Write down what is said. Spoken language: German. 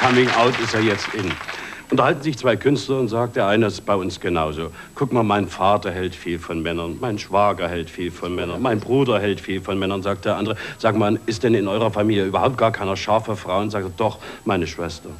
Coming Out ist ja jetzt in. Unterhalten sich zwei Künstler und sagt, der eine ist bei uns genauso. Guck mal, mein Vater hält viel von Männern, mein Schwager hält viel von Männern, mein Bruder hält viel von Männern, sagt der andere. Sag mal, ist denn in eurer Familie überhaupt gar keiner scharfe Frau? Und sagt, doch, meine Schwester.